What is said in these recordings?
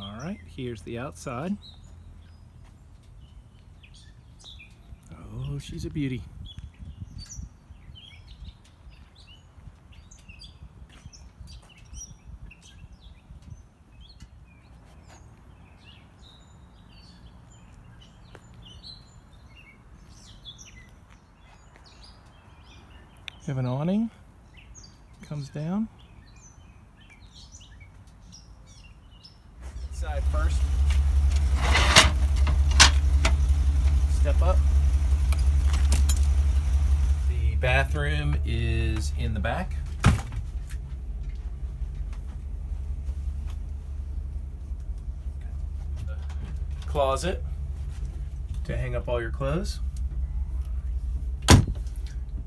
All right, here's the outside. Oh, she's a beauty. We have an awning, comes down. Closet to hang up all your clothes.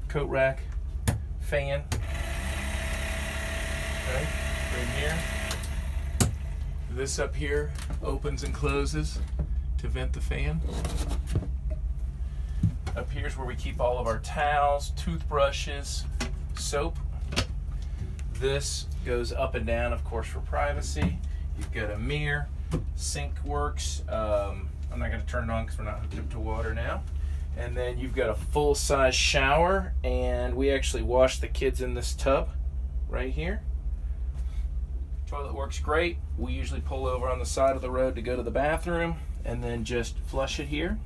Coat rack fan. Okay, right here. This up here opens and closes to vent the fan. Up here's where we keep all of our towels, toothbrushes, soap. This goes up and down, of course, for privacy. You've got a mirror, sink works. Um, I'm not going to turn it on because we're not hooked up to water now. And then you've got a full size shower, and we actually wash the kids in this tub right here. Toilet works great. We usually pull over on the side of the road to go to the bathroom and then just flush it here.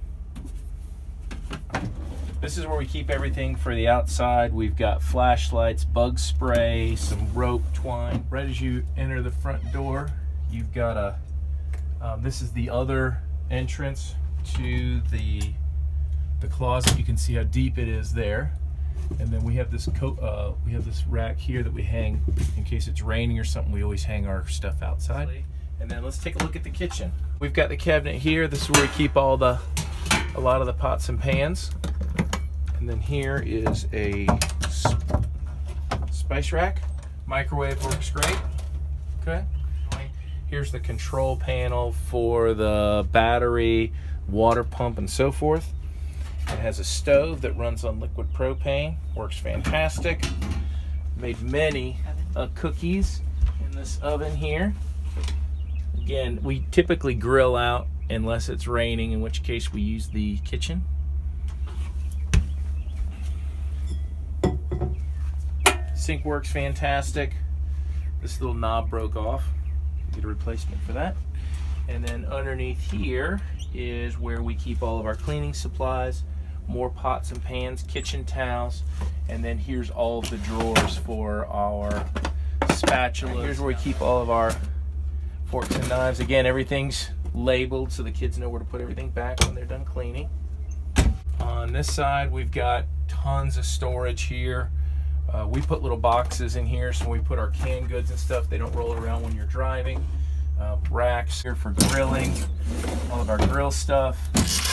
This is where we keep everything for the outside. We've got flashlights, bug spray, some rope twine. Right as you enter the front door, you've got a, um, this is the other entrance to the the closet. You can see how deep it is there. And then we have this coat, uh, we have this rack here that we hang in case it's raining or something. We always hang our stuff outside. And then let's take a look at the kitchen. We've got the cabinet here. This is where we keep all the, a lot of the pots and pans. And then here is a spice rack. Microwave works great. Okay. Here's the control panel for the battery, water pump, and so forth. It has a stove that runs on liquid propane, works fantastic. Made many uh, cookies in this oven here. Again, we typically grill out unless it's raining, in which case we use the kitchen. Sink works fantastic. This little knob broke off. Get a replacement for that. And then underneath here is where we keep all of our cleaning supplies, more pots and pans, kitchen towels, and then here's all of the drawers for our spatula. Here's where we keep all of our forks and knives. Again, everything's labeled so the kids know where to put everything back when they're done cleaning. On this side, we've got tons of storage here. Uh, we put little boxes in here so we put our canned goods and stuff. They don't roll around when you're driving. Uh, racks here for grilling, all of our grill stuff,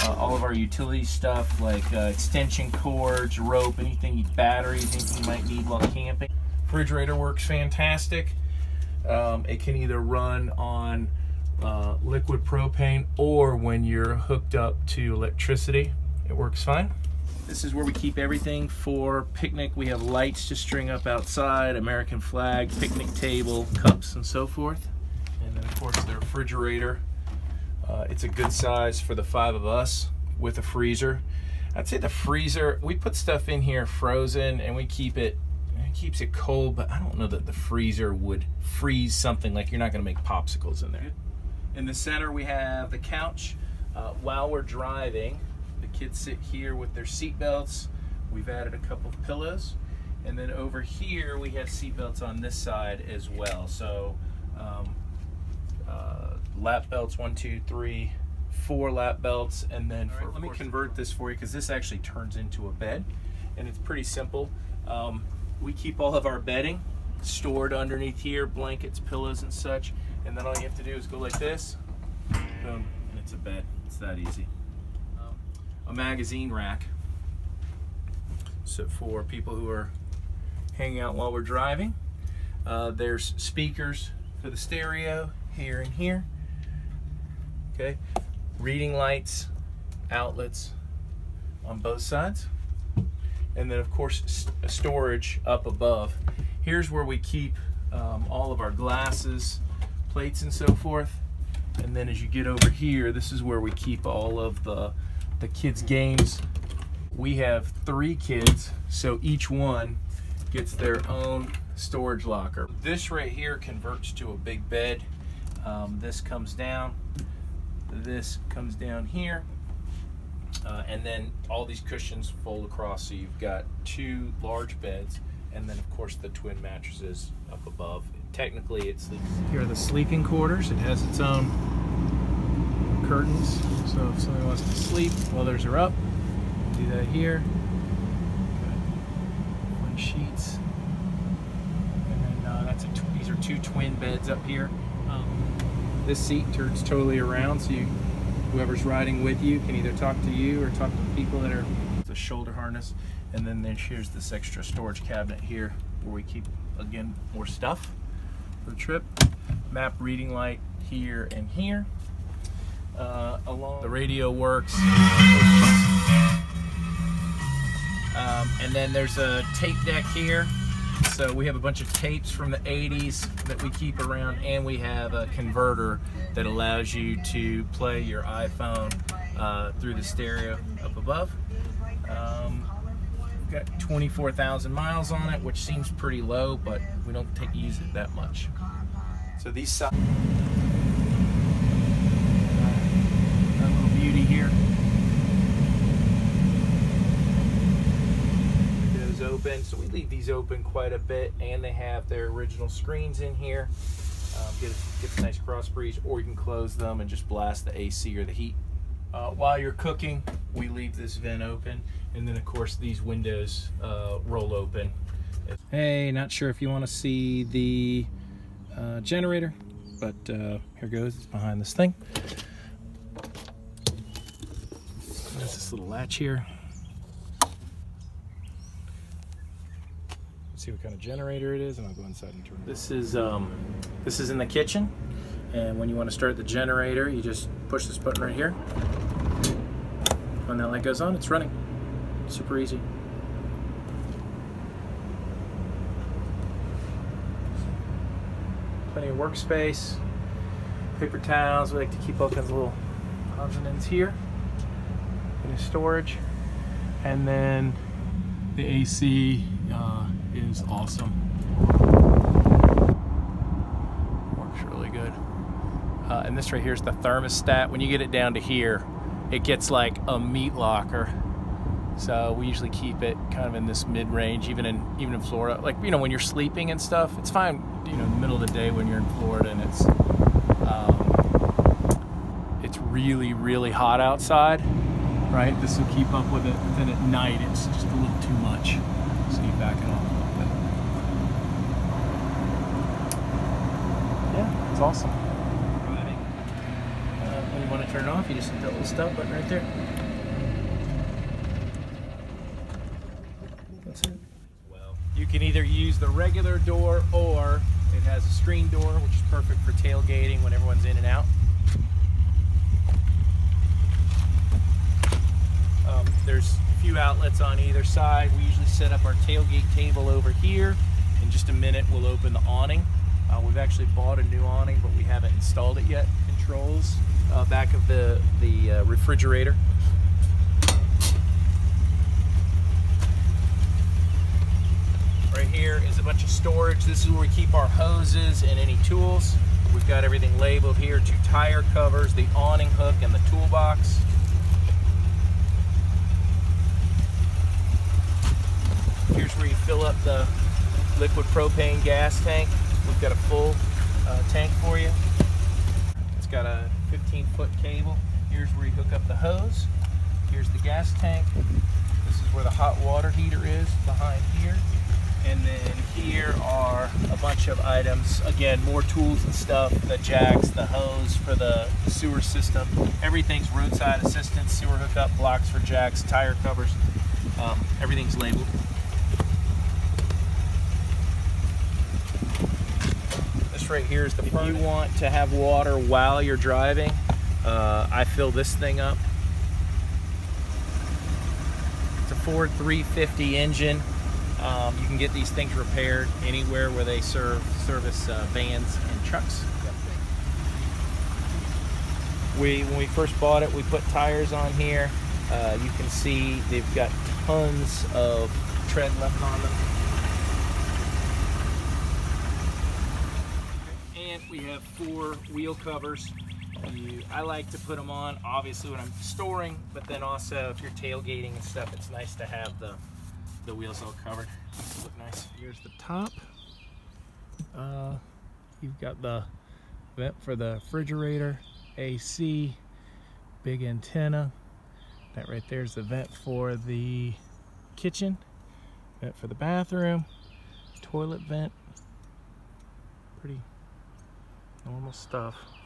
uh, all of our utility stuff like uh, extension cords, rope, anything, batteries, anything you might need while camping. Refrigerator works fantastic. Um, it can either run on uh, liquid propane or when you're hooked up to electricity, it works fine. This is where we keep everything for picnic. We have lights to string up outside, American flag, picnic table, cups, and so forth. And then of course the refrigerator. Uh, it's a good size for the five of us with a freezer. I'd say the freezer, we put stuff in here frozen and we keep it, it keeps it cold, but I don't know that the freezer would freeze something like you're not gonna make popsicles in there. In the center we have the couch. Uh, while we're driving, kids sit here with their seat belts. We've added a couple of pillows. And then over here, we have seat belts on this side as well. So um, uh, lap belts, one, two, three, four lap belts. And then for, right, let me convert this for you because this actually turns into a bed. And it's pretty simple. Um, we keep all of our bedding stored underneath here, blankets, pillows, and such. And then all you have to do is go like this, boom, and it's a bed. It's that easy a magazine rack. So for people who are hanging out while we're driving, uh, there's speakers for the stereo here and here. Okay, reading lights, outlets on both sides. And then of course storage up above. Here's where we keep um, all of our glasses, plates and so forth. And then as you get over here, this is where we keep all of the, the kids' games. We have three kids, so each one gets their own storage locker. This right here converts to a big bed. Um, this comes down, this comes down here, uh, and then all these cushions fold across so you've got two large beds and then of course the twin mattresses up above technically it's the here are the sleeping quarters it has its own curtains. So if somebody wants to sleep theirs are up do that here. One sheets. And then uh, that's a these are two twin beds up here. Um, this seat turns totally around so you whoever's riding with you can either talk to you or talk to the people that are the shoulder harness. And then there's here's this extra storage cabinet here where we keep again more stuff for the trip. Map reading light here and here uh, along the radio works um, and then there's a tape deck here so we have a bunch of tapes from the 80s that we keep around and we have a converter that allows you to play your iPhone uh, through the stereo up above. Um, got 24,000 miles on it, which seems pretty low, but we don't take use it that much. So these a little beauty here. Open. So we leave these open quite a bit and they have their original screens in here. Um, get, a, get a nice cross breeze or you can close them and just blast the AC or the heat. Uh, while you're cooking, we leave this vent open and then of course these windows uh, roll open. Hey, not sure if you want to see the uh, generator, but uh, here goes, it's behind this thing. There's this little latch here. See what kind of generator it is, and I'll go inside and turn it. This is um, this is in the kitchen, and when you want to start the generator, you just push this button right here. When that light goes on, it's running. Super easy. Plenty of workspace, paper towels. We like to keep all kinds of little odds and ends here. Any storage, and then the AC. Uh, is awesome. Works really good. Uh, and this right here is the thermostat. When you get it down to here, it gets like a meat locker. So we usually keep it kind of in this mid-range, even in even in Florida. Like you know, when you're sleeping and stuff, it's fine. You know, middle of the day when you're in Florida and it's um, it's really really hot outside, right? This will keep up with it. But then at night, it's just a little too much. So you back it off. Awesome. Uh, when you want to turn it off, you just hit that little stop button right there. That's it. Well, you can either use the regular door or it has a screen door, which is perfect for tailgating when everyone's in and out. Um, there's a few outlets on either side. We usually set up our tailgate table over here. In just a minute, we'll open the awning. Uh, we've actually bought a new awning, but we haven't installed it yet. Controls uh, back of the, the uh, refrigerator. Right here is a bunch of storage. This is where we keep our hoses and any tools. We've got everything labeled here, two tire covers, the awning hook, and the toolbox. Here's where you fill up the liquid propane gas tank. We've got a full uh, tank for you. It's got a 15 foot cable. Here's where you hook up the hose. Here's the gas tank. This is where the hot water heater is behind here. And then here are a bunch of items. Again, more tools and stuff. The jacks, the hose for the, the sewer system. Everything's roadside assistance, sewer hookup, blocks for jacks, tire covers. Um, everything's labeled. Right here is the If you want to have water while you're driving, uh, I fill this thing up. It's a Ford 350 engine. Um, you can get these things repaired anywhere where they serve service uh, vans and trucks. We when we first bought it, we put tires on here. Uh, you can see they've got tons of tread left on them. We have four wheel covers. You, I like to put them on, obviously when I'm storing, but then also if you're tailgating and stuff, it's nice to have the the wheels all covered. Look nice. Here's the top. Uh, you've got the vent for the refrigerator, AC, big antenna. That right there is the vent for the kitchen, vent for the bathroom, toilet vent. Pretty normal stuff.